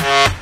Bye.